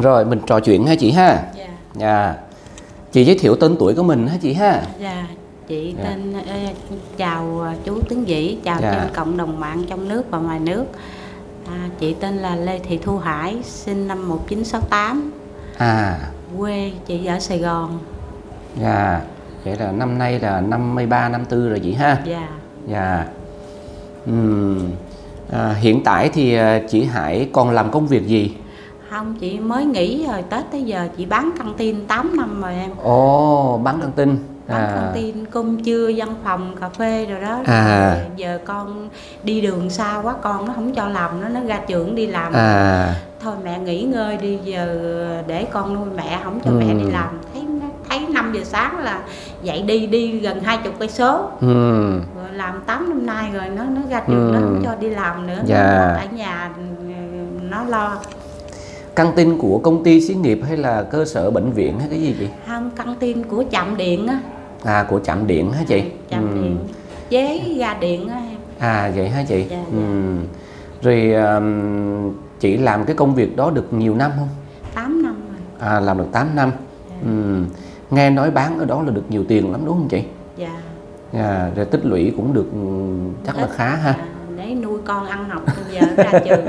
Rồi mình trò chuyện ha chị ha. Dạ, Dạ. Chị giới thiệu tên tuổi của mình ha chị ha. dạ. Chị Dạ. tên ờ, chào ờ, chú Tướng Dĩ, chào Dạ. trên cộng đồng mạng trong nước và ngoài nước. À, chị tên là Lê Thị Thu Hải, sinh năm 1968, À, quê chị ở Sài Gòn. dạ. Vậy là năm nay là 53 năm tư rồi chị ha. Dạ. Dạ. Ừm. À, hiện tại thì à, chị Hải còn làm công việc gì? Không, chị mới nghỉ rồi Tết tới giờ chị bán căng tin 8 năm rồi em. Ồ, bán căng tin. Bán À, căng tin, cơm trưa, văn phòng, cà phê rồi đó. À. Rồi Giờ con đi đường xa quá con nó không cho làm nó nó ra trường đi làm. à, thôi mẹ nghỉ ngơi đi giờ để con nuôi mẹ không cho Ừ. mẹ đi làm thấy nó- thấy 5 giờ sáng là dậy đi đi gần hai chục cây số rồi làm 8 năm nay rồi nó nó ra trường nó Ừ. không cho đi làm nữa Dạ. nó ở nhà ừ, nó lo căng tin của công ty xí nghiệp hay là cơ sở bệnh viện hay cái gì chị? không căng tin của trạm điện á À, của trạm điện hả chị? trạm Ừm. điện chế ga điện á em À, vậy hả chị? Dạ, dạ. Ừm. Rồi ừm, chị làm cái công việc đó được nhiều năm không? 8 năm rồi À, làm được 8 năm. Dạ. Ừm. Nghe nói bán ở đó là được nhiều tiền lắm đúng không chị? dạ À, rồi tích lũy cũng được ừm, chắc là Ít. khá ha. Nuôi con ăn học bây giờ ra trường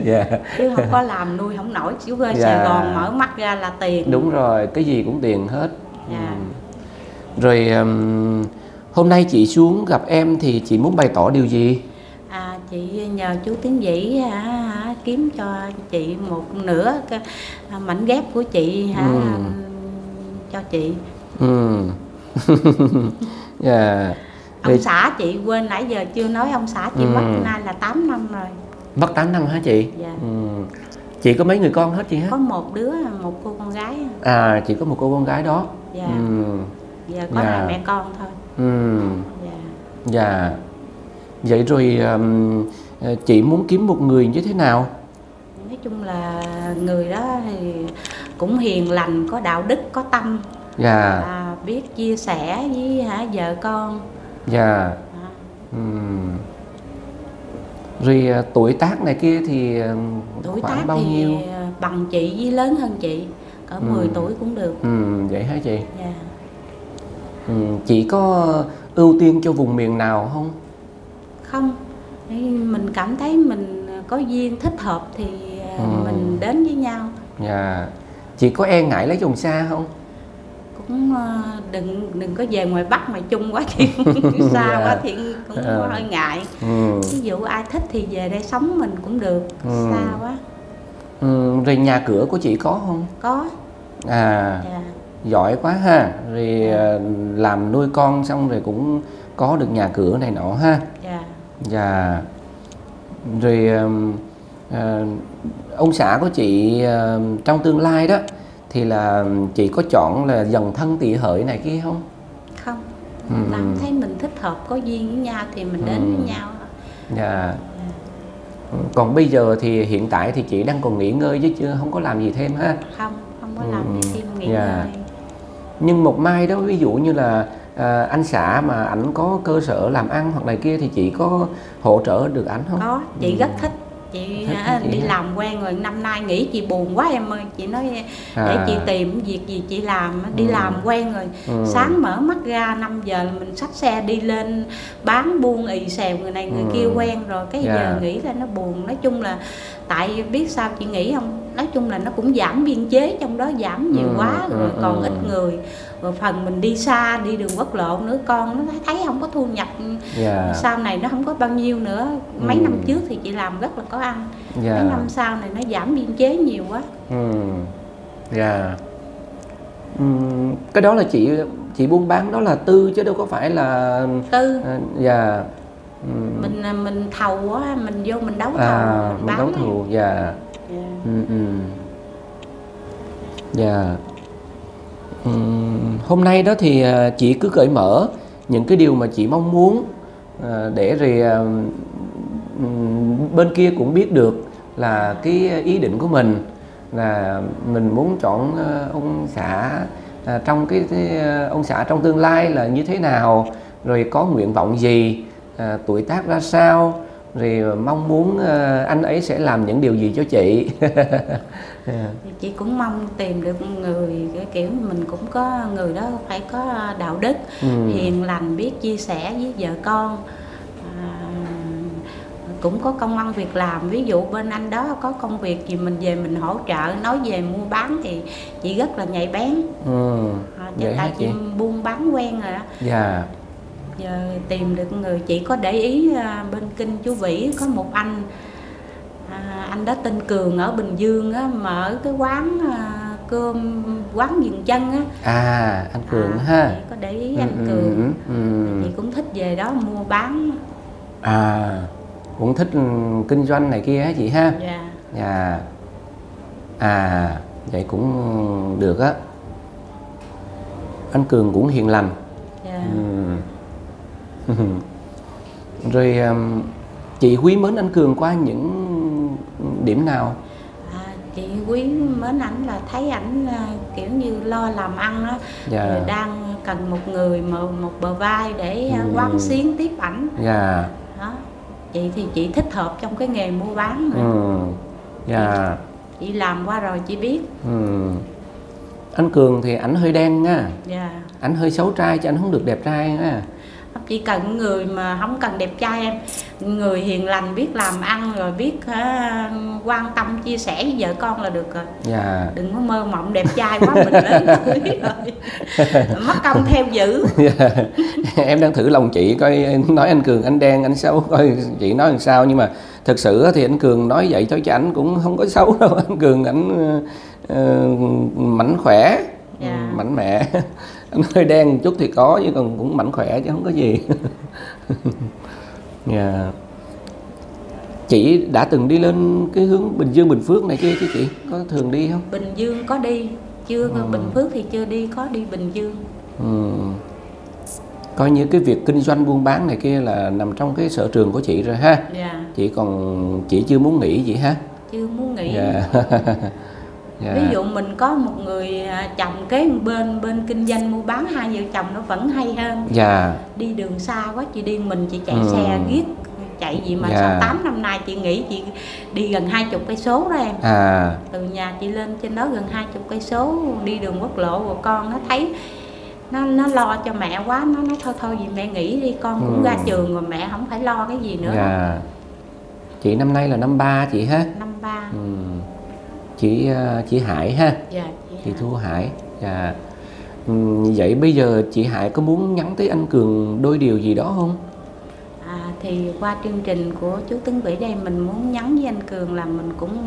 dạ. chứ không có làm nuôi không nổi chú ơi Dạ. Sài Gòn mở mắt ra là tiền Đúng rồi, cái gì cũng tiền hết. Dạ. Ừm. Rồi ừm, hôm nay chị xuống gặp em thì chị muốn bày tỏ điều gì? À, chị nhờ chú Tiến Dĩ hả, hả, kiếm cho chị một nửa cái à, mảnh ghép của chị hả Ừ. cho chị Ừm. Dạ. Ông xã chị quên nãy giờ chưa nói ông xã chị Ừ. mất nay là 8 năm rồi mất 8 năm hả chị? Dạ. Ừm. Chị có mấy người con hết chị hả? có một đứa một cô con gái À, chị có một cô con gái đó. Dạ. Ừm. giờ có Dạ. hai mẹ con thôi Ừm. dạ. Dạ. Vậy rồi ờ, chị muốn kiếm một người như thế nào? nói chung là người đó thì cũng hiền lành có đạo đức có tâm Dạ. à, biết chia sẻ với hả vợ con Dạ. à, Ừm. Rồi à, tuổi tác này kia thì à, tuổi khoảng tác bao thì nhiêu? bằng chị với lớn hơn chị cỡ 10 Ừ. tuổi cũng được Ừm, vậy hả chị? dạ Ừm, chị có ưu tiên cho vùng miền nào không? không Thì mình cảm thấy mình có duyên thích hợp thì à, Ừ. mình đến với nhau Dạ. Chị có e ngại lấy chồng xa không? Cũng à, đừng đừng có về ngoài bắc ngoài trung quá thì xa Dạ. quá thì cũng Ờ. có hơi ngại Ừm. ví dụ ai thích thì về đây sống mình cũng được Ừ. xa quá Ừm, rồi nhà cửa của chị có không? có À, dạ giỏi quá ha. Rồi à, làm nuôi con xong rồi cũng có được nhà cửa này nọ ha. dạ Dạ. Rồi à, ông xã của chị à, trong tương lai đó thì là chị có chọn là dần thân tỉ hợi này kia không? không Ừ. cảm thấy mình thích hợp có duyên với nhau thì mình đến Ừ. với nhau Dạ. Còn bây giờ thì hiện tại thì chị đang còn nghỉ ngơi chứ chưa không có làm gì thêm ha. không không có Ừ, làm gì thêm nghỉ dạ. ngơi Nhưng một mai đó ví dụ như là à, anh xã mà ảnh có cơ sở làm ăn hoặc này kia thì chị có hỗ trợ được ảnh không? có chị Ừ. rất thích chị hả, chị đi hả? làm quen rồi năm nay nghỉ chị buồn quá em ơi chị nói để À. chị tìm việc gì chị làm đi Ừ. làm quen rồi Ừ. sáng mở mắt ra 5 giờ mình xách xe đi lên bán buôn ì xèo người này người Ừ. kia quen rồi cái Dạ. giờ nghĩ là nó buồn nói chung là tại biết sao chị nghĩ không nói chung là nó cũng giảm biên chế trong đó giảm nhiều Ừ, quá rồi ừ, còn ừ. ít người rồi phần mình đi xa đi đường quốc lộ nữa con nó thấy không có thu nhập Dạ. sau này nó không có bao nhiêu nữa mấy Ừ. năm trước thì chị làm rất là có ăn Dạ. mấy năm sau này nó giảm biên chế nhiều quá Ừ. Dạ. Ừm, cái đó là chị chị buôn bán đó là tư chứ đâu có phải là tư à, dạ. Ừm. mình à, mình thầu á mình vô mình đấu thầu à mình mình đấu thầu dạ. Dạ. Ừ, ừ. Dạ. Ừ, hôm nay đó thì à, chị cứ cởi mở những cái điều mà chị mong muốn à, để rồi à, ừ, bên kia cũng biết được là cái ý định của mình là mình muốn chọn à, ông xã à, trong cái, cái à, ông xã trong tương lai là như thế nào rồi có nguyện vọng gì à, tuổi tác ra sao rồi mong muốn ờ, anh ấy sẽ làm những điều gì cho chị. Thì chị cũng mong tìm được người cái kiểu mình cũng có người đó phải có đạo đức Ừ. hiền lành biết chia sẻ với vợ con. À, cũng có công ăn việc làm. Ví dụ bên anh đó có công việc gì mình về mình hỗ trợ nói về mua bán thì chị rất là nhạy bén. Ừ. à, hả tại chị chị? buôn bán quen rồi đó. Dạ giờ tìm được người chị có để ý à, bên kinh chú vĩ có một anh à, anh đó tên cường ở bình dương á mở cái quán à, cơm quán dừng chân á. À anh cường À, ha. chị có để ý Ừ, anh ừ, cường. ừ, ừ. chị cũng thích về đó mua bán. À cũng thích ừ, kinh doanh này kia hả chị ha. Dạ. Dạ. À vậy cũng được á. Anh cường cũng hiền lành. Dạ. Ừ. rồi um, chị quý mến anh cường qua những điểm nào? À, chị quý mến ảnh là thấy ảnh à, kiểu như lo làm ăn á Dạ. đang cần một người một, một bờ vai để à, Ừ. quán xuyến tiếp ảnh. Dạ. Đó. Chị thì chị thích hợp trong cái nghề mua bán ừ. dạ. Chị làm qua rồi chị biết. Ừ. anh cường thì ảnh hơi đen nha. Dạ. Ảnh hơi xấu trai chứ ảnh không được đẹp trai nha chỉ cần người mà không cần đẹp trai em người hiền lành biết làm ăn rồi biết à, quan tâm chia sẻ với vợ con là được rồi. Dạ. Đừng có mơ mộng đẹp trai quá mình lớn tuổi rồi. Mất công theo dữ em đang thử lòng chị coi nói anh cường anh đen anh xấu coi chị nói làm sao. Nhưng mà thực sự thì anh cường nói vậy thôi chứ anh cũng không có xấu đâu. Anh cường anh ờ, mảnh khỏe Dạ. mạnh mẽ hơi đen một chút thì có chứ còn cũng mạnh khỏe chứ không có gì Dạ. chị đã từng đi lên cái hướng bình dương bình phước này kia chứ chị có thường đi không bình dương có đi chưa Ừ. bình phước thì chưa đi có đi bình dương Ừ. Coi như cái việc kinh doanh buôn bán này kia là nằm trong cái sở trường của chị rồi ha. dạ Chị còn chị chưa muốn nghỉ gì ha. chưa muốn nghĩ Dạ. dạ. ví dụ mình có một người à, chồng kế bên bên kinh doanh mua bán hai vợ chồng nó vẫn hay hơn Dạ. đi đường xa quá chị đi mình chị chạy Ừ. xe ghét chạy gì mà Dạ. sau 8 năm nay chị nghĩ chị đi gần hai chục cây số đó em À. từ nhà chị lên trên đó gần hai chục cây số đi đường quốc lộ rồi con nó thấy nó nó lo cho mẹ quá nó nói thôi thôi gì mẹ nghỉ đi con cũng Ừ. ra trường rồi mẹ không phải lo cái gì nữa Dạ. Chị năm nay là năm ba chị ha. năm ba Ừ. Chị ờ, chị Hải ha. dạ chị Chị. Thu Hải. Dạ. Ừ, vậy bây giờ chị Hải có muốn nhắn tới anh Cường đôi điều gì đó không? À, thì qua chương trình của chú Tấn Vĩ đây mình muốn nhắn với anh Cường là mình cũng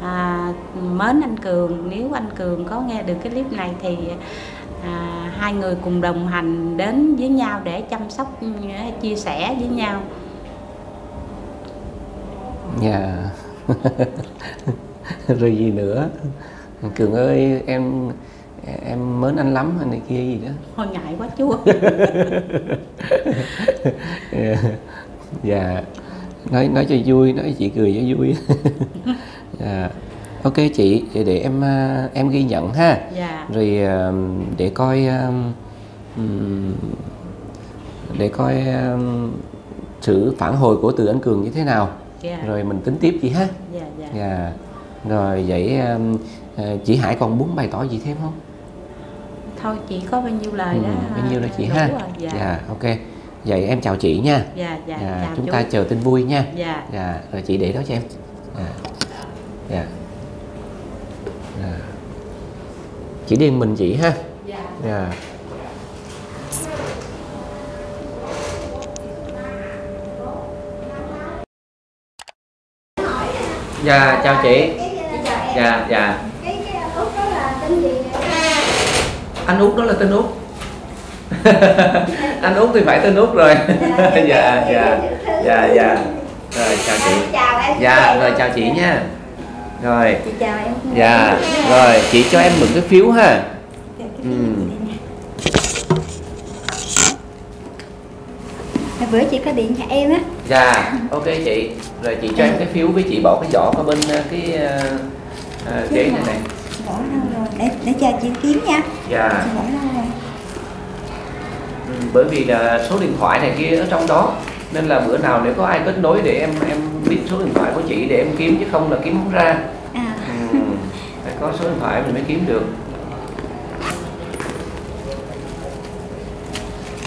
à, mến anh Cường nếu anh Cường có nghe được cái clip này thì à, hai người cùng đồng hành đến với nhau để chăm sóc chia sẻ với nhau Dạ. Rồi gì nữa? Cường ơi em em mến anh lắm hay này kia gì đó. thôi ngại quá chú dạ. Nói nói cho vui nói chị cười cho vui. Dạ. Ok chị để em à, em ghi nhận ha. Dạ. Rồi à, để coi à, để coi sự phản hồi của từ anh cường như thế nào. Dạ. Rồi mình tính tiếp chị ha. Dạ dạ. Dạ rồi vậy à, à, chị Hải còn muốn bày tỏ gì thêm không? Thôi chỉ có bao nhiêu lời Ừ, đó bao nhiêu đó chị ha? rồi. dạ. Dạ ok. Vậy em chào chị nha. Dạ dạ, Dạ, chào chúng chú. ta chờ tin vui nha. Dạ. Dạ rồi chị để đó cho em. Dạ. Dạ. Dạ. Chỉ điên mình chị ha. Dạ. Dạ. Dạ chào chị dạ dạ. Cái cái út đó là tên gì anh út đó là tên út. Anh út thì phải tên út rồi. Dạ dạ dạ dạ rồi chào chị. Chào em. Dạ rồi chào chị nha. Rồi. Chị chào em. Dạ rồi chị cho em mượn cái phiếu ha. Ừ. Bữa chị có điện cho em á. Dạ ok chị. Rồi chị cho em cái phiếu với chị bỏ cái giỏ qua bên ờ, cái ờ, ghế này này bỏ đâu rồi. Để để chờ chị kiếm nha. Dạ. Chị bỏ đâu rồi. Ừ, bởi vì là số điện thoại này kia ở trong đó nên là bữa nào nếu có ai kết nối để em em biết số điện thoại của chị để em kiếm chứ không là kiếm không ra. À, ừ. phải có số điện thoại mình mới kiếm được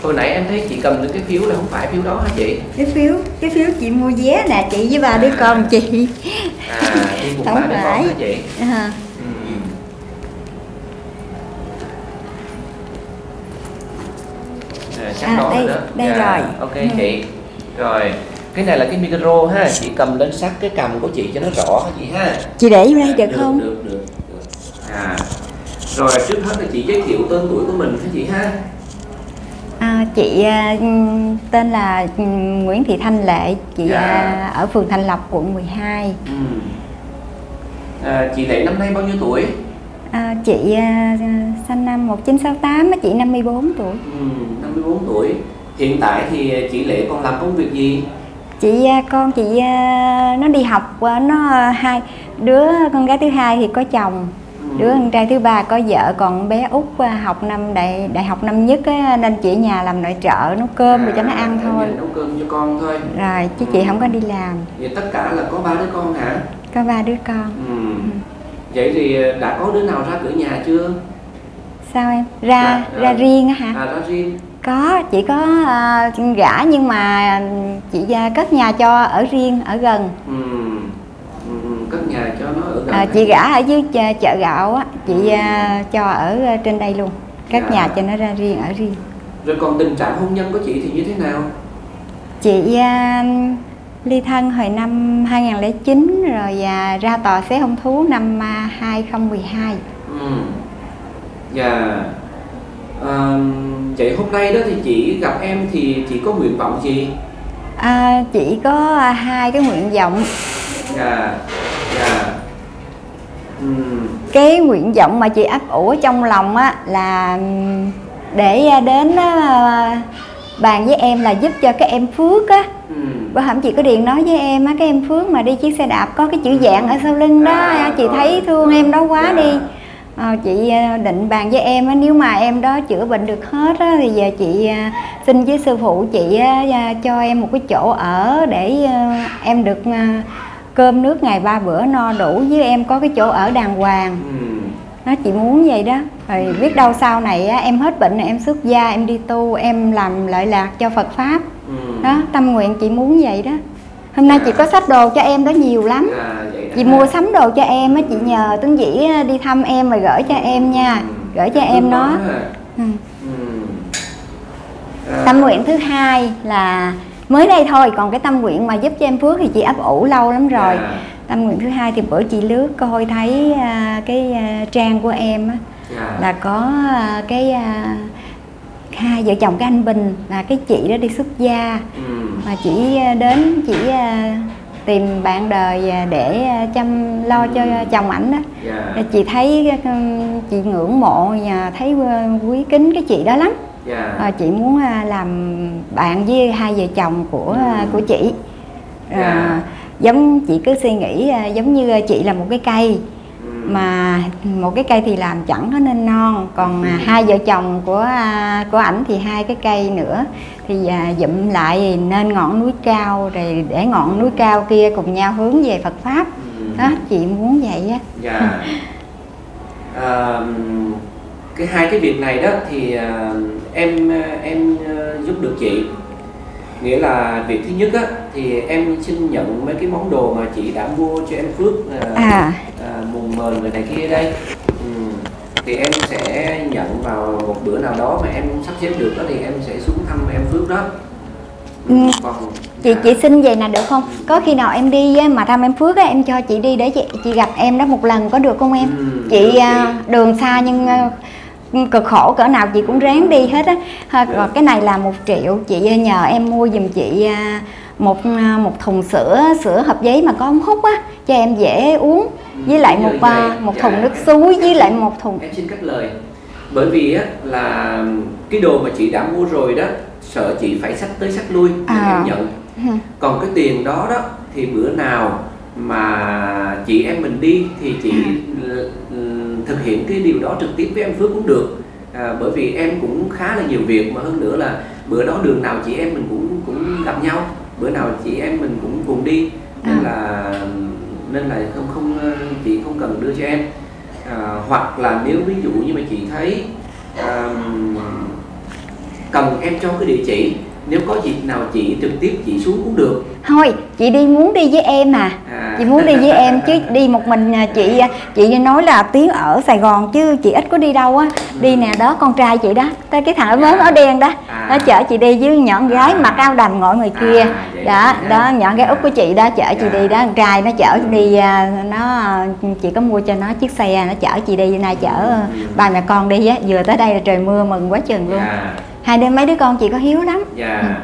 hồi nãy em thấy chị cầm được cái phiếu là không phải phiếu đó hả chị cái phiếu cái phiếu chị mua vé nè chị với ba đứa con chị à đi cùng Không ba đứa con phải. hả chị à, Ừ. À, chắc À, đó đây- rồi đó. đây Dạ, rồi. Ok Ừ. chị. Rồi, cái này là cái micro ha, chị cầm lên sát cái cầm của chị cho nó rõ chị ha. chị để vô đây À, được không Được, được, được. À. Rồi trước hết là chị giới thiệu tên tuổi của mình hả chị ha. À, chị à, tên là ừm, Nguyễn Thị Thanh Lệ, chị Dạ. à, ở phường Thanh Lộc, quận 12. Ừ. À, chị Lệ năm nay bao nhiêu tuổi? À, chị à, sinh năm 1968, á, chị 54 tuổi. Ừ, 54 tuổi. Hiện tại thì chị Lệ còn làm công việc gì? Chị con chị nó đi học nó hai đứa con gái thứ hai thì có chồng, Ừ. đứa con trai thứ ba có vợ, còn bé út à, học năm đại đại học năm nhất á, nên chị ở nhà làm nội trợ nấu cơm để cho nó À, ăn thôi. nấu cơm cho con thôi. Rồi chứ chị không có đi làm, Vậy tất cả là có ba đứa con hả? có ba đứa con. Ừ. Vậy thì đã có đứa nào ra cửa nhà chưa? Sao em? Ra Dạ, ra dạ. riêng á hả? À ra riêng. Có, chị có à, gả nhưng mà chị à, cất nhà cho ở riêng, ở gần. Ừ. Ừ, cất nhà cho nó. À, chị gả ở dưới chợ, gạo á, chị à, cho ở à, trên đây luôn. Cất Dạ. nhà cho nó ra riêng, ở riêng. Rồi còn tình trạng hôn nhân của chị thì như thế nào? Chị à, ly thân hồi năm 2009 rồi à, ra tòa xế hôn thú năm à, 2012. Ừ. Dạ. À, vậy hôm nay đó thì chị gặp em thì chị có nguyện vọng gì? À, chị có à, hai cái nguyện vọng. Dạ. Ừ. Cái nguyện vọng mà chị ấp ủ trong lòng á là để à, đến à, bàn với em là giúp cho các em Phước á Ừ. bữa hổm chị có điện nói với em á cái em Phước mà đi chiếc xe đạp có cái chữ dạng ở sau lưng đó À, chị rồi. thấy thương em đó quá Dạ. đi Ờ, chị à, định bàn với em á nếu mà em đó chữa bệnh được hết á thì giờ chị xin với sư phụ chị á, cho em một cái chỗ ở để em được cơm nước ngày ba bữa no đủ với em có cái chỗ ở đàng hoàng. Ừ. nó chị muốn vậy đó. Rồi biết đâu sau này á, em hết bệnh em xuất gia em đi tu em làm lợi lạc cho Phật pháp. Ừ. đó tâm nguyện chị muốn vậy đó. Hôm nay chị có sách đồ cho em đó nhiều lắm. À, chị mua sắm đồ cho em á chị nhờ tướng dĩ đi thăm em rồi gửi cho em nha. Ừ. gửi cho em nó. ừ. Ừ. À, tâm nguyện thứ hai là mới đây thôi còn cái tâm nguyện mà giúp cho em Phước thì chị ấp ủ lâu lắm rồi dạ, tâm nguyện thứ hai thì bữa chị lướt coi thấy à, cái à, trang của em á dạ. là có à, cái à, hai vợ chồng cái anh Bình là cái chị đó đi xuất gia Ừ. mà chỉ à, đến chỉ à, tìm bạn đời để chăm lo cho chồng ảnh đó Dạ. chị thấy ừ, chị ngưỡng mộ và thấy ừ, quý kính cái chị đó lắm Dạ. à, chị muốn à, làm bạn với hai vợ chồng của Ừ. của chị à, giống chị cứ suy nghĩ giống như chị là một cái cây Ừ. mà một cái cây thì làm chẳng có nên non còn Ừ. hai vợ chồng của của ảnh thì hai cái cây nữa thì à, dụm lại nên ngọn núi cao rồi để ngọn núi cao kia cùng nhau hướng về Phật pháp đó chị muốn vậy á Dạ. À, cái hai cái việc này đó thì à, em em ờ, giúp được chị. Nghĩa là việc thứ nhất á thì em xin nhận mấy cái món đồ mà chị đã mua cho em Phước à, à à, mùng mờn người này kia đây. Ừ. Thì em sẽ nhận vào một bữa nào đó mà em sắp xếp được đó thì em sẽ xuống thăm em Phước đó. Ừ. Còn chị dạ. chị xin về là được không có khi nào em đi á, mà thăm em Phước á, em cho chị đi để chị chị gặp em đó một lần có được không em Ừ, chị à, đường xa nhưng à, cực khổ cỡ nào chị cũng ráng đi hết á Được. còn cái này là một triệu chị nhờ em mua giùm chị à, một à, một thùng sữa sữa hộp giấy mà có ống hút á cho em dễ uống với lại Ừ, một à, vậy, một dạ. thùng nước suối với lại một thùng em xin cắt lời bởi vì á là cái đồ mà chị đã mua rồi đó sợ chị phải xách tới xách lui nên À. em nhận Ừ. còn cái tiền đó đó thì bữa nào mà chị em mình đi thì chị ừ, ừ, thực hiện cái điều đó trực tiếp với em Phước cũng được à, bởi vì em cũng khá là nhiều việc mà hơn nữa là bữa đó đường nào chị em mình cũng cũng gặp nhau bữa nào chị em mình cũng cùng đi nên À. là nên là không không ờ, chị không cần đưa cho em à, hoặc là nếu ví dụ như mà chị thấy à, cần em cho cái địa chỉ nếu có dịp nào chị trực tiếp chị xuống cũng được. Thôi chị đi muốn đi với em à. À. chị muốn đi với em chứ đi một mình à, chị chị nói là tiếng ở Sài Gòn chứ chị ít có đi đâu á. Đi nè đó con trai chị đó tới cái thằng ở mớm áo đen đó. À. nó chở chị đi với nhỏ con gái À. mặc áo đầm ngồi ngoài kia. À, đó đó nhỏ con gái út của chị đó chở chị Dạ. đi đó. Con trai nó chở đi à, nó chị có mua cho nó chiếc xe nó chở chị đi. Nay chở Ừ. ba mẹ con đi á. Vừa tới đây là trời mưa mừng quá chừng luôn. Dạ hai đứa mấy đứa con chị có hiếu lắm. Dạ.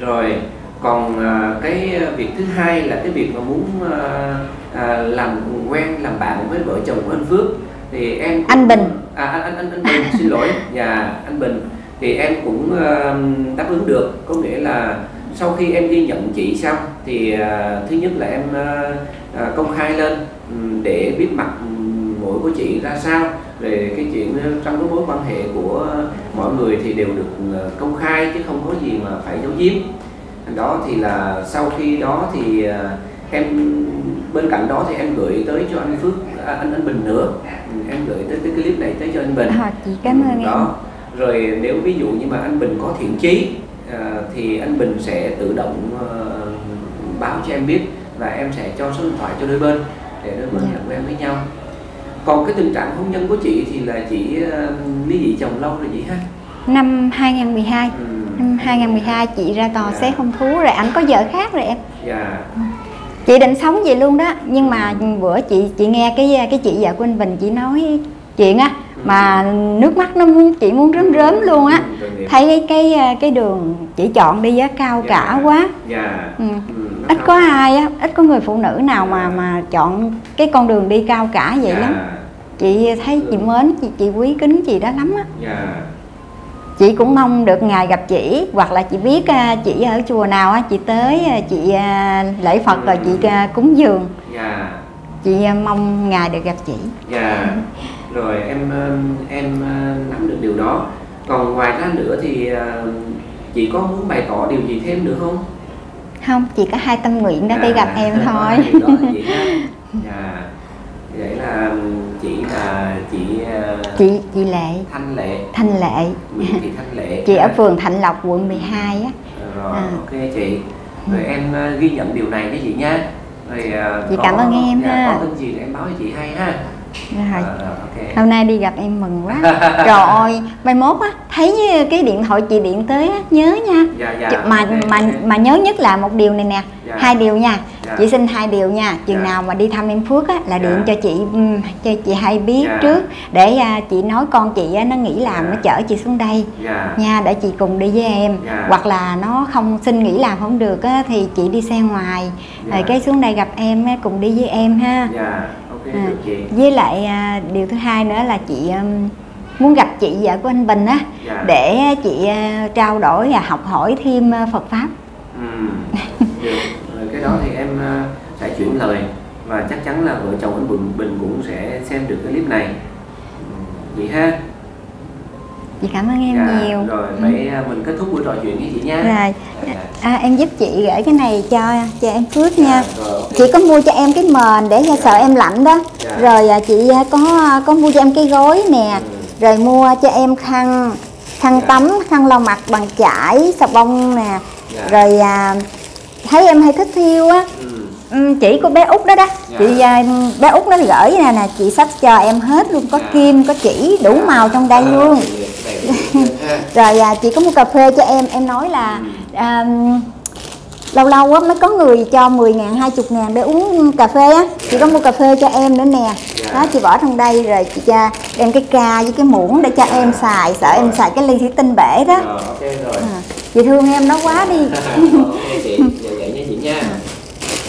Rồi còn à, cái việc thứ hai là cái việc mà muốn à, à, làm quen làm bạn với vợ chồng của anh Phước thì em cũng- Anh Bình. à anh anh anh, anh Bình xin lỗi. Dạ anh Bình. Thì em cũng à, đáp ứng được. Có nghĩa là sau khi em ghi nhận chị xong thì à, thứ nhất là em à, công khai lên ừm, để biết mặt ừm, mũi của chị ra sao về cái chuyện ờ, trong cái mối quan hệ của mọi người thì đều được ờ, công khai chứ không có gì mà phải giấu giếm. Đó thì là sau khi đó thì ờ, em bên cạnh đó thì em gửi tới cho anh Phước à, anh anh Bình nữa. Ừ, em gửi tới cái clip này tới cho anh Bình. À, chị cảm ơn em. Đó rồi nếu ví dụ như mà anh Bình có thiện chí à, thì anh Bình sẽ tự động báo cho em biết và em sẽ cho số điện thoại cho đôi bên để đôi bên Dạ. làm quen với nhau còn cái tình trạng hôn nhân của chị thì là chị ờ, ly dị chồng lâu rồi chị ha? Năm 2012 ừ. năm 2012 chị ra tòa Dạ. xét hôn thú rồi ảnh có vợ khác rồi em. Dạ. Chị định sống vậy luôn đó nhưng mà bữa chị chị nghe cái cái chị vợ của anh Bình chị nói chuyện á mà nước mắt nó muốn chị muốn rớm rớm luôn á. Ừ, thấy cái cái cái đường chị chọn đi á cao Dạ. cả quá. Dạ. Ừ. Ừ, ít có ai á ít có người phụ nữ nào mà mà chọn cái con đường đi cao cả vậy dạ. lắm chị thấy chị mến chị chị quý kính chị đó lắm á. Dạ. Chị cũng mong được ngày gặp chị hoặc là chị biết à, chị ở chùa nào á chị tới à, chị à, lễ phật rồi chị à, cúng dường. Dạ. Chị à, mong ngày được gặp chị. Dạ, rồi em em nắm được điều đó. Còn ngoài ra nữa thì chị có muốn bày tỏ điều gì thêm nữa không? không chị có hai tâm nguyện đó đi gặp À, em thôi. Đó ha. Dạ, vậy là chị là chị ờ, chị chị lệ Thanh Lệ, thanh lệ Thị Thanh Lệ. chị ở ha. phường thạnh lộc quận 12 á Rồi, À. ok chị. Rồi em ờ, ghi nhận điều này với chị nha. Rồi ờ, Chị cảm ơn em dạ, ha. Có tin gì em báo cho chị hay ha. Rồi Ờ, rồi, ok. hôm nay đi gặp em mừng quá trời ơi mai mốt á thấy cái điện thoại chị điện tới á nhớ nha Dạ dạ. Mà ok, mà ok. mà nhớ nhất là một điều này nè Dạ. hai điều nha Dạ. chị xin hai điều nha chừng Dạ. nào mà đi thăm em Phước á là Dạ. điện cho chị cho chị hay biết Dạ. trước để à, chị nói con chị á, nó nghỉ làm Dạ. nó chở chị xuống đây Dạ. nha để chị cùng đi với em Dạ. hoặc là nó không xin nghỉ làm không được á, thì chị đi xe ngoài Dạ. rồi cái xuống đây gặp em á, cùng đi với em ha Dạ, À, với lại à, điều thứ hai nữa là chị um, muốn gặp chị vợ của anh Bình á Dạ. để chị à, trao đổi và học hỏi thêm à, Phật pháp Ừ. Rồi cái đó thì em ờ, sẽ chuyển lời và chắc chắn là vợ chồng anh Bình, Bình cũng sẽ xem được cái clip này. Vậy ha. Chị cảm ơn em Dạ, nhiều Rồi vậy ờ, mình kết thúc buổi trò chuyện với chị nha. rồi Dạ. à, em giúp chị gửi cái này cho cho em Phước nha Dạ, rồi, ok. chị có mua cho em cái mền để cho sợ em lạnh đó Dạ. rồi à, chị à, có có mua cho em cái gối nè Ừ. rồi mua cho em khăn khăn Dạ. tắm khăn lau mặt bằng chải xà bông nè Dạ. rồi à, thấy em hay thích thiêu á Ừ. Ừ, chị của bé út đó đó Dạ. chị à, bé út nó gửi nè nè chị sắp cho em hết luôn có Dạ. kim có chỉ đủ màu trong đây À, luôn đầy- rồi à, chị có mua cà phê cho em em nói là Ừ. à, lâu lâu á mới có người cho 10 ngàn 20 ngàn để uống cà phê á chị có mua cà phê cho em nữa nè Dạ. đó chị bỏ trong đây rồi chị cho đem cái ca với cái muỗng để cho em xài sợ em xài cái ly thủy tinh bể đó Rồi, ok rồi. à, chị thương em nó quá đi ok chị, vậy vậy nha chị nha.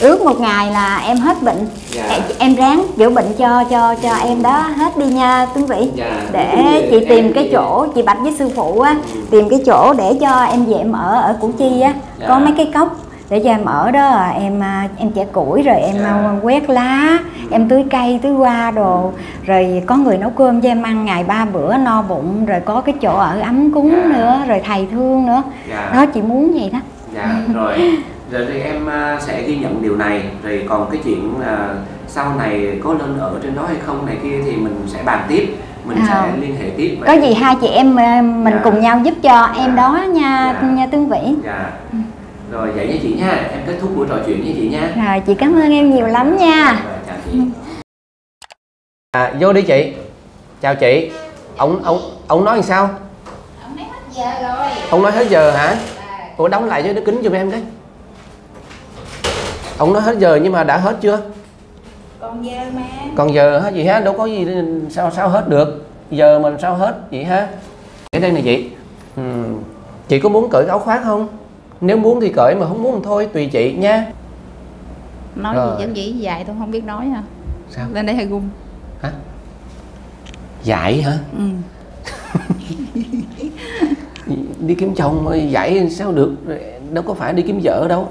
Ước một ngày là em hết bệnh Dạ. em, em ráng chữa bệnh cho cho cho em đó hết đi nha Tuấn Vĩ Dạ. để chị tìm cái chỗ chị bạch với sư phụ á Ừ. tìm cái chỗ để cho em về em ở ở Củ Chi á Dạ. có mấy cái cốc để cho em ở đó em à, em chẻ củi rồi em Dạ. à, quét lá em tưới cây tưới hoa đồ rồi có người nấu cơm cho em ăn ngày ba bữa no bụng rồi có cái chỗ ở ấm cúng Dạ. nữa rồi thầy thương nữa Dạ. đó chị muốn vậy đó dạ rồi rồi thì em à, sẽ ghi nhận điều này. Rồi còn cái chuyện à, sau này có nên ở trên đó hay không này kia thì mình sẽ bàn tiếp. Mình À. sẽ liên hệ tiếp. Có gì hai chị em ờ, mình Dạ. cùng nhau giúp cho em Dạ. đó nha Dạ. nha Tương Vĩ. Dạ. Rồi vậy nha chị nha. Em kết thúc buổi trò chuyện với chị nha. Rồi chị cảm ơn em nhiều lắm nha. Rồi, chào chị. À, vô đi chị. Chào chị. Ông ông ông nói làm sao? Ông nói hết giờ rồi. ông nói hết giờ hả? À, ủa đóng lại cho nó kính giùm em cái ông nói hết giờ nhưng mà đã hết chưa còn giờ mà. còn giờ hết gì hết đâu có gì sao sao hết được giờ mình sao hết chị ha ở đây nè chị ừ. chị có muốn cởi áo khoác không nếu muốn thì cởi mà không muốn thì thôi tùy chị nha Nói Rồi. gì giống dĩ dạy tôi không biết nói hả? sao Lên đây hơi gung. hả dạy hả Ừ. đi kiếm chồng mà dạy sao được đâu có phải đi kiếm vợ đâu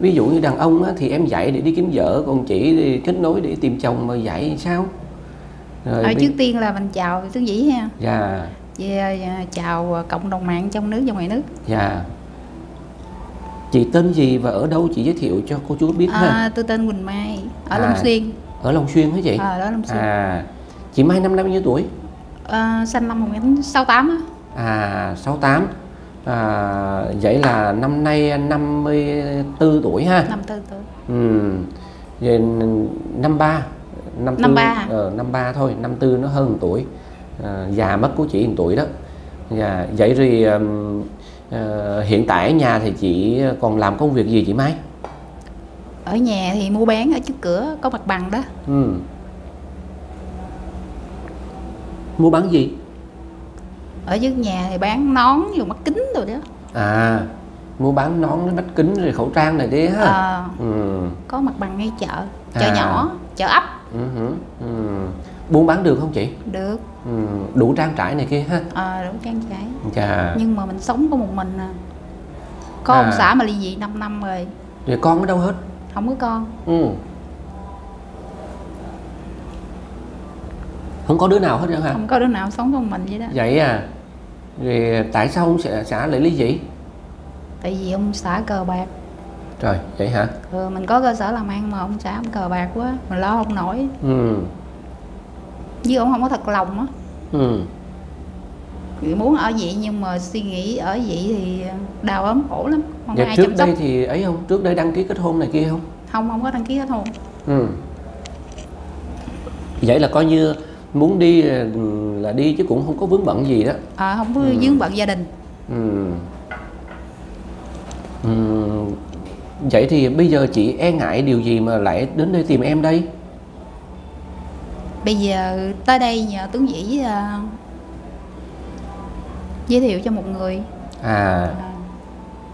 ví dụ như đàn ông á, thì em dạy để đi kiếm vợ còn chị thì kết nối để tìm chồng mà dạy sao rồi Ở trước tiên là mình chào tướng dĩ ha. dạ Về à, chào cộng đồng mạng trong nước và ngoài nước. dạ chị tên gì và ở đâu chị giới thiệu cho cô chú biết ha À, tôi tên Quỳnh Mai ở À. Long Xuyên. ở Long Xuyên hả chị Ờ đó Long Xuyên. à chị Mai năm nay bao nhiêu tuổi À, sinh năm 1968 á. à 68 à, vậy là năm nay 54 tuổi ha Năm tư tuổi. Ừ. Vậy năm ba năm Năm ba ờ, năm ba thôi năm tư nó hơn một tuổi à, già mất của chị một tuổi đó dạ vậy thì ừm, ờ, hiện tại ở nhà thì chị còn làm công việc gì chị Mai Ở nhà thì mua bán ở trước cửa có mặt bằng đó. ừ. mua bán gì Ở trước nhà thì bán nón dùng mắt kính rồi đó. à mua bán nón với bách kính rồi khẩu trang này đi ha Ờ, ừ. có mặt bằng ngay chợ. Chợ À. nhỏ, chợ ấp. Ừ. ừ. buôn bán được không chị Được. ừ. đủ trang trải này kia ha Ờ, đúng trang trải. dạ nhưng mà mình sống có một mình à có ông À. xã mà ly dị 5 năm rồi rồi con ở đâu hết không có con ừ. không có đứa nào hết rồi hả không có đứa nào sống con mình vậy đó vậy à rồi tại sao ông xã, xã lại lý dị tại vì ông xã cờ bạc. Trời vậy hả? Ừ, mình có cơ sở làm ăn mà ông xã ông cờ bạc quá mình lo không nổi. Ừ. Với ông không có thật lòng á. Ừ. Vì muốn ở vậy nhưng mà suy nghĩ ở vậy thì đau ốm khổ lắm không vậy ai trước chăm sóc. đây thì ấy không? Trước đây đăng ký kết hôn này kia không? Không không có đăng ký kết hôn. Ừ. Vậy là coi như muốn đi ừ, là đi chứ cũng không có vướng bận gì đó. À, không có Ừ. dướng bận gia đình. Ừ. Ừ. vậy thì bây giờ chị e ngại điều gì mà lại đến đây tìm em đây? Bây giờ tới đây nhờ tướng dĩ à, giới thiệu cho một người. À. À,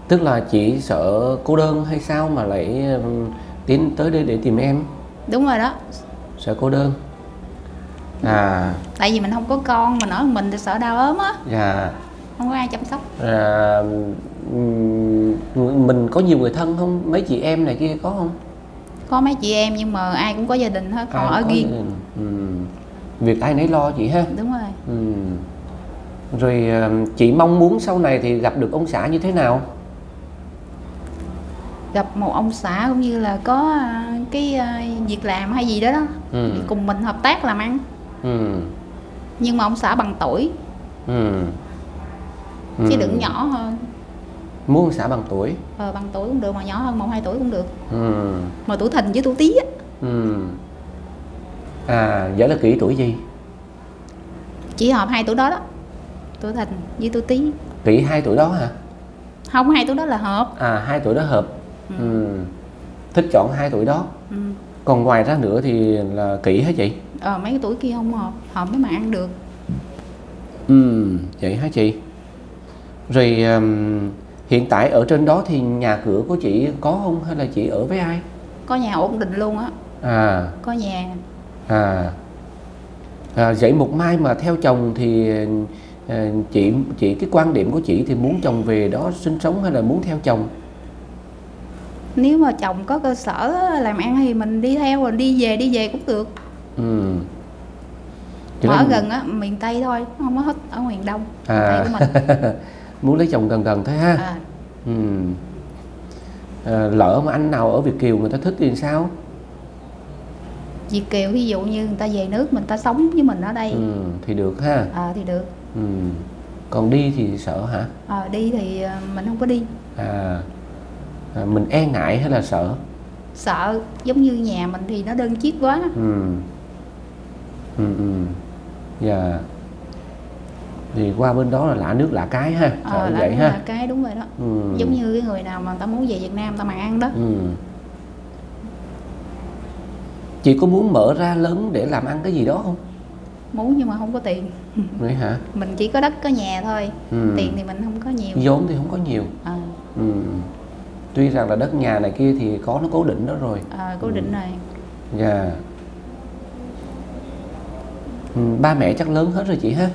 tức là chị sợ cô đơn hay sao mà lại ừm, tiến tới đây để tìm em? Đúng rồi đó. Sợ cô đơn à. Tại vì mình không có con ở một mình thì sợ đau ốm á. Dạ. Không có ai chăm sóc. À, mình có nhiều người thân không? Mấy chị em này kia có không? Có mấy chị em nhưng mà ai cũng có gia đình hết Ai ở riêng. Ừm. việc ai nấy lo chị ha. Đúng rồi. Ừm. rồi chị mong muốn sau này thì gặp được ông xã như thế nào? Gặp một ông xã cũng như là có à, cái à, việc làm hay gì đó đó. Ừ. cùng mình hợp tác làm ăn Ừm. nhưng mà ông xã bằng tuổi Ừm. chứ Ừm. đừng nhỏ hơn muốn ông xã bằng tuổi ờ, bằng tuổi cũng được mà nhỏ hơn một hai tuổi cũng được Ừm. mà tuổi thìn với tuổi tí á Ừ. À, vậy là kỷ tuổi gì? chỉ hợp hai tuổi đó đó tuổi thìn với tuổi tí Kỷ hai tuổi đó hả? không hai tuổi đó là hợp À, hai tuổi đó hợp. Ừ. Thích chọn hai tuổi đó. ừ. Còn ngoài ra nữa thì là kỷ hả chị? ờ, mấy cái tuổi kia không hợp hợp mới mà ăn được Ừ, vậy hả chị? Rồi um, hiện tại ở trên đó thì nhà cửa của chị có không hay là chị ở với ai? có nhà ổn định luôn á À, có nhà à. à vậy một mai mà theo chồng thì à, chị chị cái quan điểm của chị thì muốn chồng về đó sinh sống hay là muốn theo chồng? Nếu mà chồng có cơ sở làm ăn thì mình đi theo rồi đi về đi về cũng được Ừ. Nói ở gần á miền tây thôi không có hết ở miền đông À. của mình muốn lấy chồng gần gần thôi ha. à, Ừ. à, lỡ mà anh nào ở Việt kiều người ta thích thì sao Việt kiều ví dụ như người ta về nước mình ta sống với mình ở đây ừ, thì được ha ờ thì được ừ. còn đi thì sợ hả ờ đi thì ờ, mình không có đi à, à mình e ngại hay là sợ? Sợ giống như nhà mình thì nó đơn chiếc quá. Ừ. Ừ ừ. Dạ. Thì qua bên đó là lạ nước lạ cái ha sợ ờ là vậy ha. là cái đúng rồi đó. Ừ. giống như cái người nào mà người ta muốn về Việt Nam ta mà ăn đó. Ừ. chị có muốn mở ra lớn để làm ăn cái gì đó không? Muốn nhưng mà không có tiền. Vậy hả? Mình chỉ có đất có nhà thôi. Ừ. tiền thì mình không có nhiều. Vốn thì không có nhiều. Ờ. Ừ. tuy rằng là đất nhà này kia thì có nó cố định đó rồi. Ờ, cố định rồi dạ. Ừ, ba mẹ chắc lớn hết rồi chị ha?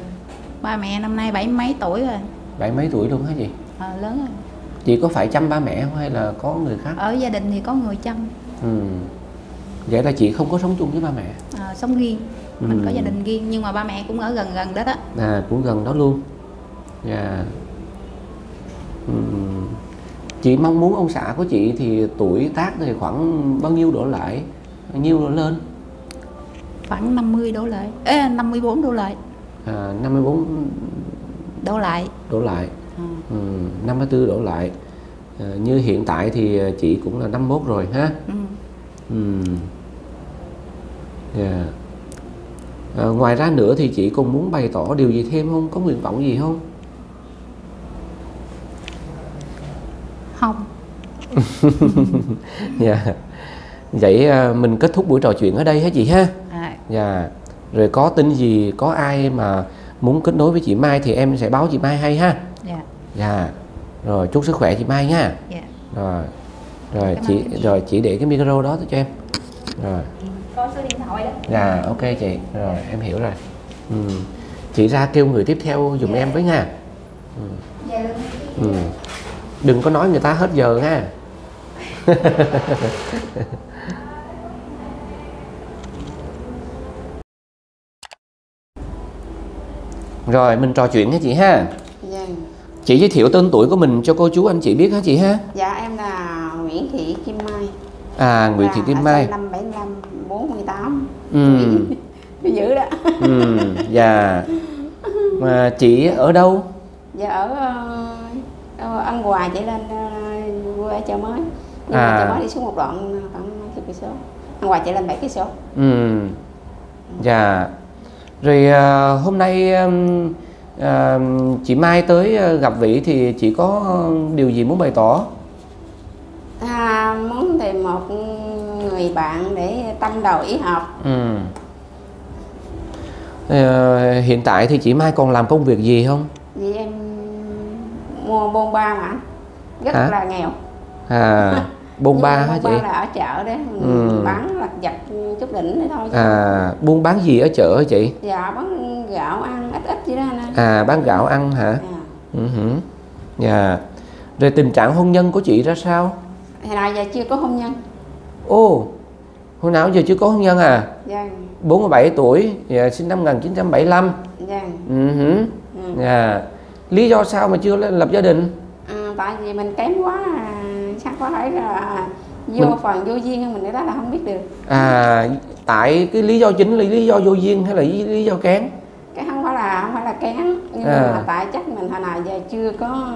Ba mẹ năm nay bảy mấy tuổi rồi? Bảy mấy tuổi luôn hả chị? Ờ, lớn rồi. Chị có phải chăm ba mẹ không hay là có người khác? Ở gia đình thì có người chăm. Ừ. vậy là chị không có sống chung với ba mẹ? Ờ, sống riêng. Mình Ừ. có gia đình riêng nhưng mà ba mẹ cũng ở gần gần đó đó. À cũng gần đó luôn. Dạ. Ừ. chị mong muốn ông xã của chị thì tuổi tác thì khoảng bao nhiêu đổ lại? Bao nhiêu đổ lên? Khoảng 50 đổ lại. Ê, 54 đổ lại. À, 54 đổ lại. đổ lại. Ờ. ừ, 54 đổ lại. À, như hiện tại thì chị cũng là 51 rồi ha? Ừ. ừ. dạ. à, ngoài ra nữa thì chị còn muốn bày tỏ điều gì thêm không? Có nguyện vọng gì không không? Dạ. Vậy à, mình kết thúc buổi trò chuyện ở đây hả chị ha? À, dạ. Rồi có tin gì có ai mà muốn kết nối với chị Mai thì em sẽ báo chị Mai hay ha? Dạ. Dạ. Rồi chúc sức khỏe chị Mai nha. Dạ. Rồi. Rồi Cảm chị rồi chị để cái micro đó cho em. Rồi. Có số điện thoại đó. Dạ ok chị. Rồi em hiểu rồi. Ừ. chị ra kêu người tiếp theo dùm em với nha. Dạ luôn ừ. Đừng có nói người ta hết giờ nha rồi mình trò chuyện hả chị ha. Dạ. chị giới thiệu tên tuổi của mình cho cô chú anh chị biết hả chị ha? Dạ em là Nguyễn Thị Kim Mai. À Nguyễn Thị Kim Mai. năm 75 48 ừ. Cái dữ đó. Ừ. dạ. Mà chị ở đâu? Dạ ở ờ, ờ, Ân Hòa chạy lên ờ, quê chợ mới nhưng À. mà chợ mới đi xuống một đoạn khoảng 10 cây số Ân Hòa chạy lên 7 cây số Ừ. Dạ. Rồi à, hôm nay à, chị Mai tới à, gặp vị thì chị có điều gì muốn bày tỏ? à, muốn tìm một người bạn để tâm đầu ý hợp Ừ. Ờ, hiện tại thì chị Mai còn làm công việc gì không? vì em mua bôn ba mà anh. rất Hả? là nghèo À, bôn ba hả chị? là ở chợ đấy Ừ. bán lặt vặt chút đỉnh đấy thôi chứ À, buôn bán gì ở chợ hả chị? dạ bán gạo ăn ít ít vậy đó anh. À, bán gạo ăn hả? à. Ừ. hử. Dạ. Rồi tình trạng hôn nhân của chị ra sao? hồi nào giờ chưa có hôn nhân Ồ, hồi nào giờ chưa có hôn nhân à? dạ 47 tuổi, dạ, sinh năm 1975. dạ Ừ hử. ừ. Dạ. Lý do sao mà chưa lập gia đình? à, tại vì mình kém quá à, chắc có thể là vô Mình- phần vô duyên mình nữa đó là không biết được À, tại cái lý do chính là lý do vô duyên hay là lý, do kén? cái không phải là không phải là kén nhưng À. mà tại chắc mình hồi nào giờ chưa có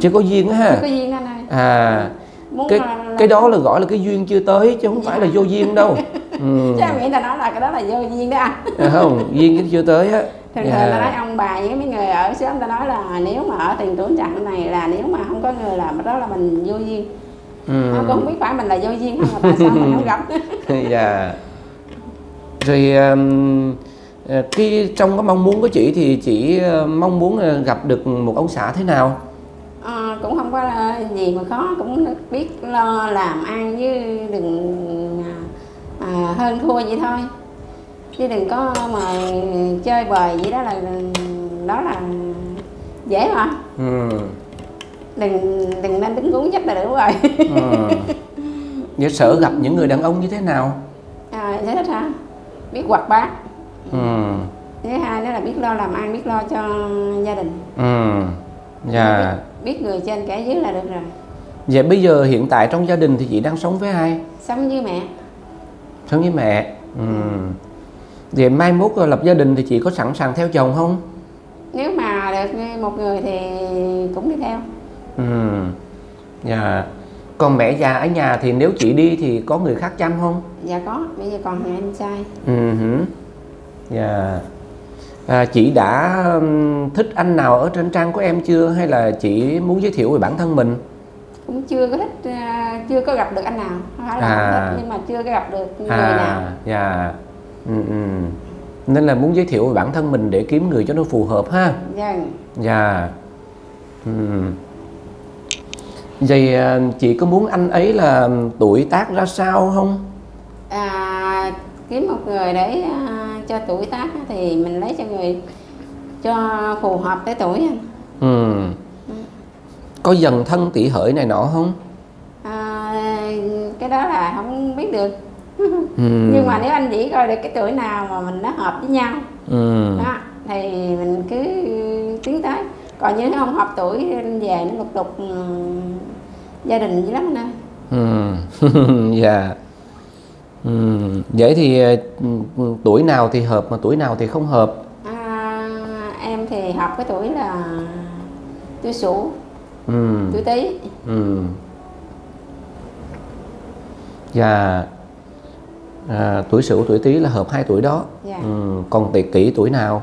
Chưa có duyên á chưa ha. có duyên anh ơi À, muốn cái là- là- cái đó là gọi là cái duyên chưa tới chứ không phải là vô duyên đâu. Ừ. chứ nghĩ ta nói là cái đó là vô duyên đó anh À, không, duyên cái chưa tới á. thường thường ta nói Dạ. ông bà với mấy người ở xóm ta nói là nếu mà ở tiền tuổi trạng này là nếu mà không có người làm đó là mình vô duyên Ừ. không không biết phải mình là vô duyên không mà tại sao mình không gặp dạ rồi um, ờ, cái trong cái mong muốn của chị thì chị ờ, mong muốn là gặp được một ông xã thế nào Ờ, cũng không có ờ, gì mà khó cũng biết lo làm ăn chứ đừng à, à, hơn thua vậy thôi chứ đừng có mà chơi bời vậy đó là đó là dễ mà ừ. đừng đừng nên tính cuốn chắc là đủ rồi ừ. Vậy sợ gặp những người đàn ông như thế nào à, thế thích hả biết quạt bát ừ. thứ hai nữa là biết lo làm ăn biết lo cho gia đình Ừ. dạ biết người trên kẻ dưới là được rồi. Vậy bây giờ hiện tại trong gia đình thì chị đang sống với ai? Sống với mẹ. Sống với mẹ. Ừ. vậy mai mốt lập gia đình thì chị có sẵn sàng theo chồng không? Nếu mà được một người thì cũng đi theo. Ừ. Dạ. Còn mẹ già ở nhà thì nếu chị đi thì có người khác chăm không? Dạ có bây giờ còn hai anh trai. Ừ dạ à, chị đã thích anh nào ở trên trang của em chưa hay là chị muốn giới thiệu về bản thân mình cũng chưa có thích à, chưa có gặp được anh nào không phải là À. không thích nhưng mà chưa có gặp được người nào à dạ ừ, ừ. nên là muốn giới thiệu về bản thân mình để kiếm người cho nó phù hợp ha vâng Dạ. Ừ. Vậy à, chị có muốn anh ấy là tuổi tác ra sao không? à, kiếm một người để à, cho tuổi tác thì mình lấy cho người cho phù hợp với tuổi anh Ừ. Có dần thân tỷ hợi này nọ không? à, cái đó là không biết được Ừ. nhưng mà nếu anh chỉ coi được cái tuổi nào mà mình nó hợp với nhau Ừ. đó thì mình cứ tiến tới còn nếu không hợp tuổi về nó lục đục ừ, gia đình dữ lắm ơi Ừ. dạ. Ừ. Vậy thì à, ừ, tuổi nào thì hợp mà tuổi nào thì không hợp? à, em thì hợp cái tuổi là tuổi sửu Ừ. tuổi tý Ừ. Dạ. À, tuổi sửu tuổi tý là hợp hai tuổi đó. Dạ. Ừ. Còn tỷ kỷ tuổi nào?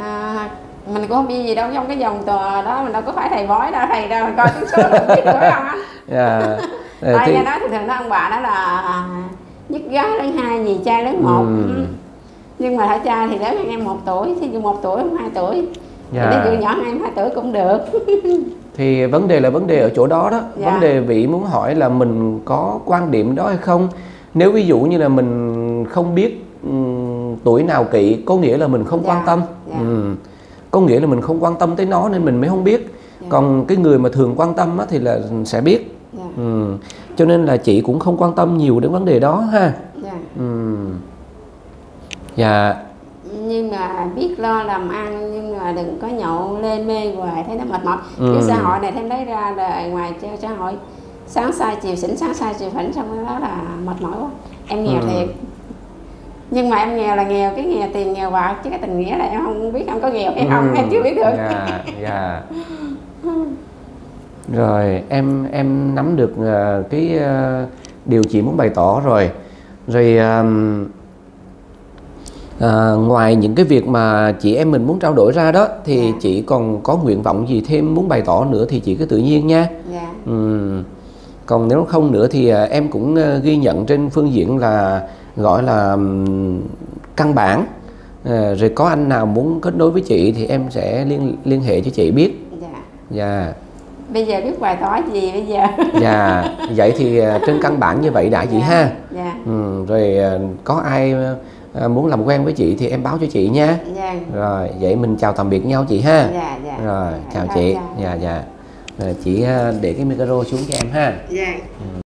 à, mình cũng không biết gì đâu trong cái dòng tờ đó mình đâu có phải thầy bói đâu thầy đâu mình coi tiếng số là biết được không anh Dạ. Ờ, tại thì- nghe nói thường thường đó ông bà đó là nhất gái lớn hai nhì trai lớn một Ừ. Ừ. nhưng mà hả cha thì lớn hơn em một tuổi thì dù một tuổi hai tuổi Dạ. thì nếu nhỏ hơn em hai tuổi cũng được thì vấn đề là vấn đề ở chỗ đó đó Dạ. vấn đề vị muốn hỏi là mình có quan điểm đó hay không nếu ví dụ như là mình không biết ừm, tuổi nào kỵ có nghĩa là mình không Dạ, quan tâm dạ. Ừm, có nghĩa là mình không quan tâm tới nó nên mình mới không biết Dạ. còn cái người mà thường quan tâm á, thì là sẽ biết dạ. Ừm, cho nên là chị cũng không quan tâm nhiều đến vấn đề đó ha dạ. Ừm. dạ nhưng mà biết lo làm ăn nhưng mà đừng có nhậu lên mê hoài thấy nó mệt mỏi Ừ. cái xã hội này thêm lấy ra đời ngoài cho xã hội sáng sai chiều xỉn sáng sai chiều phỉnh xong cái đó là mệt mỏi quá em nghèo Ừ. thiệt nhưng mà em nghèo là nghèo cái nghèo tiền nghèo bạc chứ cái tình nghĩa là em không biết em có nghèo hay không Ừm, em chưa biết được dạ dạ rồi em em nắm được ờ, cái ờ, điều chị muốn bày tỏ rồi. Rồi ờm, ờ, ngoài những cái việc mà chị em mình muốn trao đổi ra đó thì Dạ. chị còn có nguyện vọng gì thêm muốn bày tỏ nữa thì chị cứ tự nhiên nha. Dạ. Ừm. còn nếu không nữa thì à, em cũng à, ghi nhận trên phương diện là gọi là ừm, căn bản. À, rồi có anh nào muốn kết nối với chị thì em sẽ liên liên hệ cho chị biết. Dạ. Dạ bây giờ biết bài toán gì bây giờ? Dạ vậy thì à, trên căn bản như vậy đã chị Dạ, ha. dạ. Ừ, rồi à, có ai à, muốn làm quen với chị thì em báo cho chị nha. Dạ. Rồi vậy mình chào tạm biệt nhau chị ha. Dạ dạ. Rồi Dạ, chào dạ, chị. dạ. dạ dạ. Rồi chị để cái micro xuống cho em ha. Dạ. Ừ.